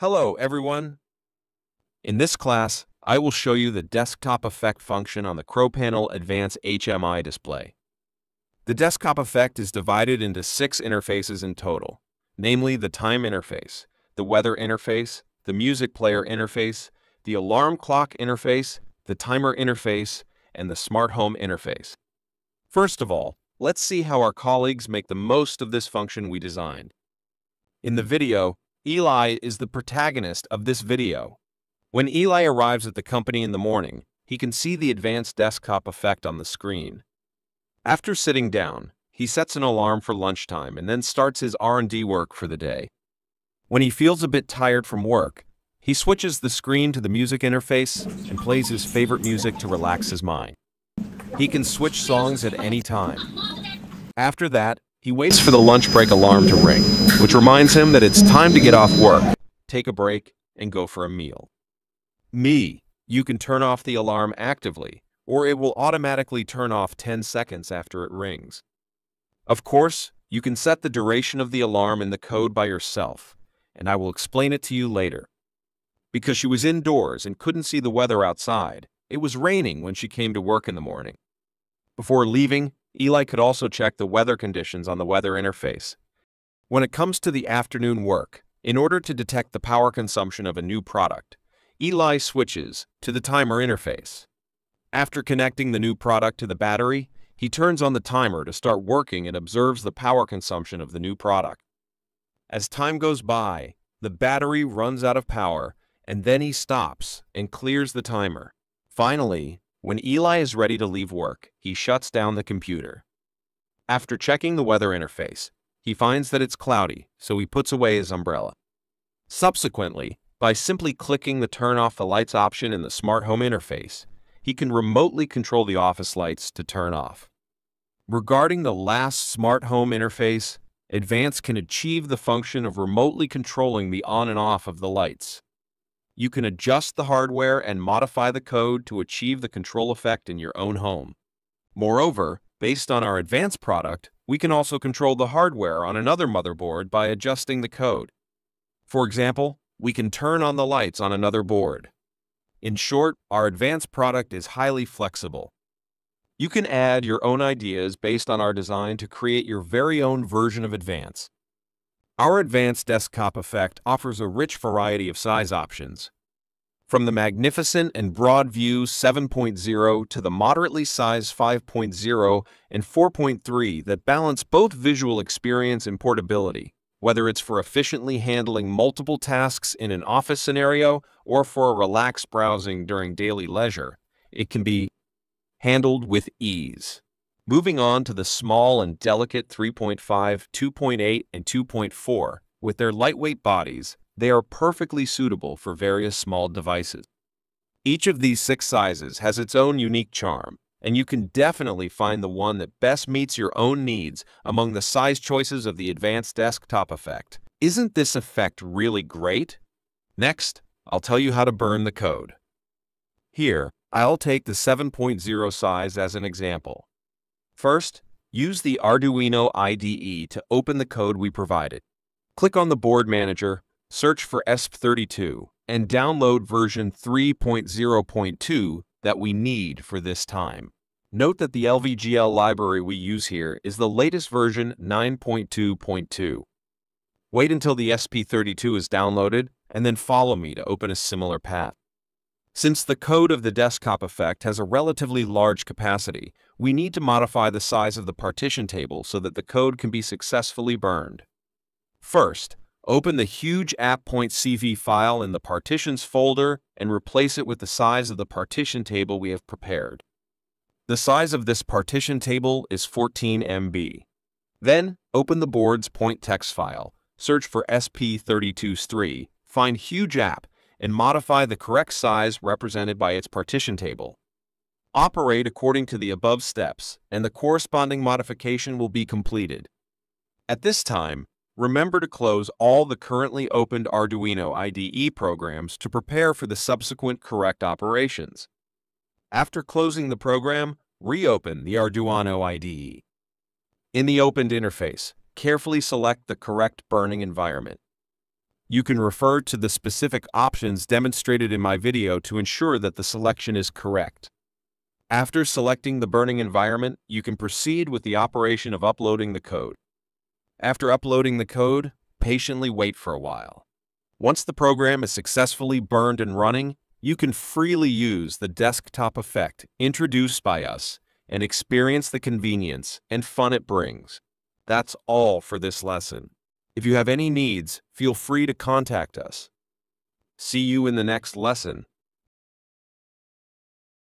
Hello, everyone. In this class, I will show you the desktop effect function on the CrowPanel Advanced HMI display. The desktop effect is divided into six interfaces in total, namely the time interface, the weather interface, the music player interface, the alarm clock interface, the timer interface, and the smart home interface. First of all, let's see how our colleagues make the most of this function we designed. In the video, Eli is the protagonist of this video. When Eli arrives at the company in the morning, he can see the advanced desktop effect on the screen. After sitting down, he sets an alarm for lunchtime and then starts his R&D work for the day. When he feels a bit tired from work, he switches the screen to the music interface and plays his favorite music to relax his mind. He can switch songs at any time. After that, he waits for the lunch break alarm to ring, which reminds him that it's time to get off work, take a break, and go for a meal. Me, you can turn off the alarm actively, or it will automatically turn off 10 seconds after it rings. Of course, you can set the duration of the alarm in the code by yourself, and I will explain it to you later. Because she was indoors and couldn't see the weather outside, it was raining when she came to work in the morning. Before leaving, Eli could also check the weather conditions on the weather interface. When it comes to the afternoon work, in order to detect the power consumption of a new product, Eli switches to the timer interface. After connecting the new product to the battery, he turns on the timer to start working and observes the power consumption of the new product. As time goes by, the battery runs out of power, and then he stops and clears the timer. Finally, when Eli is ready to leave work, he shuts down the computer. After checking the weather interface, he finds that it's cloudy, so he puts away his umbrella. Subsequently, by simply clicking the turn off the lights option in the smart home interface, he can remotely control the office lights to turn off. Regarding the last smart home interface, Advance can achieve the function of remotely controlling the on and off of the lights. You can adjust the hardware and modify the code to achieve the control effect in your own home. Moreover, based on our advanced product, we can also control the hardware on another motherboard by adjusting the code. For example, we can turn on the lights on another board. In short, our advanced product is highly flexible. You can add your own ideas based on our design to create your very own version of Advance. Our Advanced Desktop Effect offers a rich variety of size options. From the magnificent and broad view 7.0 to the moderately sized 5.0 and 4.3 that balance both visual experience and portability whether it's for efficiently handling multiple tasks in an office scenario or for relaxed browsing during daily leisure, it can be handled with ease. Moving on to the small and delicate 3.5, 2.8, and 2.4, with their lightweight bodies, they are perfectly suitable for various small devices. Each of these six sizes has its own unique charm, and you can definitely find the one that best meets your own needs among the size choices of the Advanced Desktop Effect. Isn't this effect really great? Next, I'll tell you how to burn the code. Here, I'll take the 7.0 size as an example. First, use the Arduino IDE to open the code we provided. Click on the Board Manager, search for ESP32, and download version 3.0.2 that we need for this time. Note that the LVGL library we use here is the latest version 9.2.2. Wait until the ESP32 is downloaded and then follow me to open a similar path. Since the code of the desktop effect has a relatively large capacity, we need to modify the size of the partition table so that the code can be successfully burned. First, Open the huge app.csv file in the partitions folder and replace it with the size of the partition table we have prepared. The size of this partition table is 14 MB. Then, open the board's point text file, search for ESP32S3, find huge app, and modify the correct size represented by its partition table. Operate according to the above steps, and the corresponding modification will be completed. At this time, Remember to close all the currently opened Arduino IDE programs to prepare for the subsequent correct operations. After closing the program, reopen the Arduino IDE. In the opened interface, carefully select the correct burning environment. You can refer to the specific options demonstrated in my video to ensure that the selection is correct. After selecting the burning environment, you can proceed with the operation of uploading the code. After uploading the code, patiently wait for a while. Once the program is successfully burned and running, you can freely use the desktop effect introduced by us and experience the convenience and fun it brings. That's all for this lesson. If you have any needs, feel free to contact us. See you in the next lesson.